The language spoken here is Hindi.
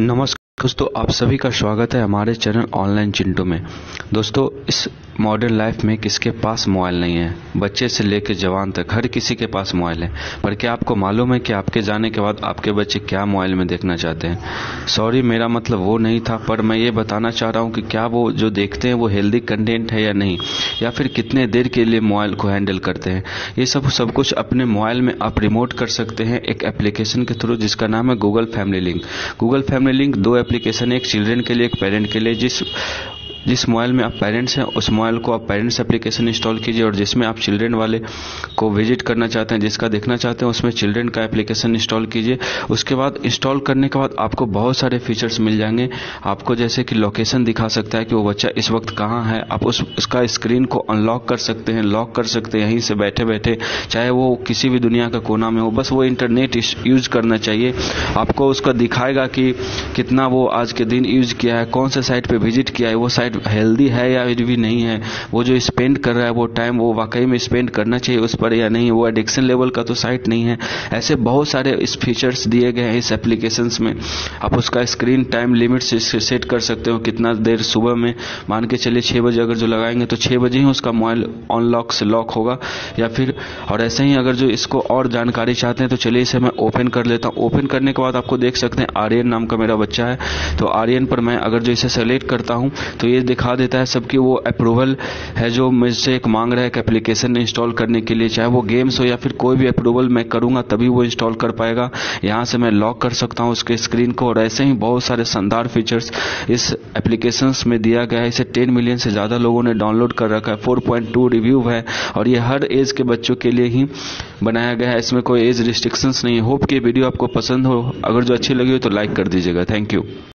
नमस्कार दोस्तों आप सभी का स्वागत है हमारे चैनल ऑनलाइन चिंटू में। दोस्तों इस मॉडर्न लाइफ में किसके पास मोबाइल नहीं है? बच्चे से लेकर जवान तक, हर किसी के पास मोबाइल है। पर क्या आपको मालूम है कि आपके जाने के बाद आपके बच्चे क्या मोबाइल में देखना चाहते हैं? सॉरी मेरा मतलब वो नहीं था, पर मैं ये बताना चाह रहा हूँ कि क्या वो जो देखते हैं वो हेल्दी कंटेंट है या नहीं? या फिर कितने देर के लिए मोबाइल को हैंडल करते हैं? ये सब सब कुछ अपने मोबाइल में आप रिमोट कर सकते हैं एक एप्लीकेशन के थ्रू जिसका नाम है Google family link Google family link दो एप्लीकेशन है, एक चिल्ड्रेन के लिए, एक पेरेंट के लिए, जिस जिस मोबाइल में आप पेरेंट्स हैं, उस मोबाइल को आप पेरेंट्स एप्लीकेशन इंस्टॉल कीजिए और जिसमें आप चिल्ड्रेन वाले को विज़िट करना चाहते हैं, जिसका देखना चाहते हैं, उसमें चिल्ड्रेन का एप्लीकेशन इंस्टॉल कीजिए। उसके बाद इंस्टॉल करने के बाद आपको बहुत सारे फीचर्स मिल जाएँगे। आपको जैसे कि लोकेशन दिखा सकता है कि वो बच्चा इस वक्त कहाँ है। आप उस, उसका स्क्रीन को अनलॉक कर सकते हैं लॉक कर सकते हैं, यहीं से बैठे बैठे चाहे वो किसी भी दुनिया का कोना में हो, बस वो इंटरनेट यूज़ करना चाहिए। आपको उसका दिखाएगा कि कितना वो आज के दिन यूज़ किया है, कौन से साइट पर विज़िट किया है, वो साइट हेल्दी है या भी नहीं है, वो जो स्पेंड कर रहा है, वो टाइम वो वाकई में स्पेंड करना चाहिए उस पर या नहीं, वो एडिक्शन लेवल का तो साइट नहीं है। ऐसे बहुत सारे इस फीचर्स दिए गए हैं इस एप्लीकेशन में। आप उसका स्क्रीन टाइम लिमिट सेट कर सकते हो कितना देर सुबह में। मान के चलिए छः बजे अगर जो लगाएँगे तो छः बजे ही उसका मोबाइल अनलॉक से लॉक होगा। या फिर, और ऐसे ही अगर जो इसको और जानकारी चाहते हैं तो चलिए इसे मैं ओपन कर लेता हूँ। ओपन करने के बाद आपको देख सकते हैं आर्यन नाम का मेरा बच्चा है। तो आर्यन पर मैं अगर जो इसे सेलेक्ट करता हूँ तो ये दिखा देता है सबकी वो अप्रूवल है जो मुझसे एक मांग रहा है एक एप्लीकेशन इंस्टॉल करने के लिए, चाहे वो गेम्स हो या फिर कोई भी अप्रूवल मैं करूँगा, तभी वो इंस्टॉल कर पाएगा। यहाँ से मैं लॉक कर सकता हूँ उसके स्क्रीन को और ऐसे ही बहुत सारे शानदार फीचर्स इस एप्लीकेशन में दिया गया है। इसे टेन मिलियन से ज़्यादा लोगों ने डाउनलोड कर रखा है। फोर रिव्यू है और ये हर एज के बच्चों के लिए ही बनाया गया है। इसमें कोई एज रिस्ट्रिक्शंस नहीं है। होप कि वीडियो आपको पसंद हो। अगर जो अच्छी लगी हो तो लाइक कर दीजिएगा। Thank you